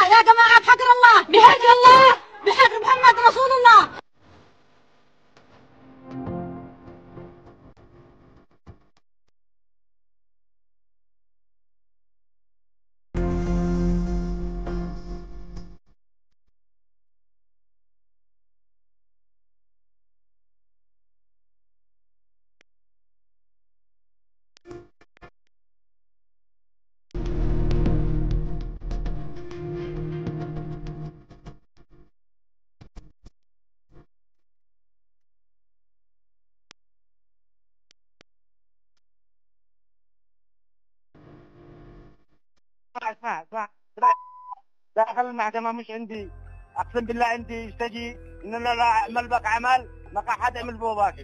الله يا جماعة بحق الله! بحق الله! اسمع اسمع. داخل المحكمة مش عندي اقسم بالله عندي اشتكي ان أنا لا اعمل بك عمل ما حد يعمل بوبك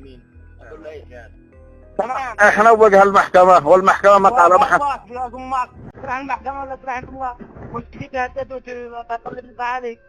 تمام إحنا وجه المحكمة والمحكمة ما قال أمك تروح المحكمة ولا تروح عند عليك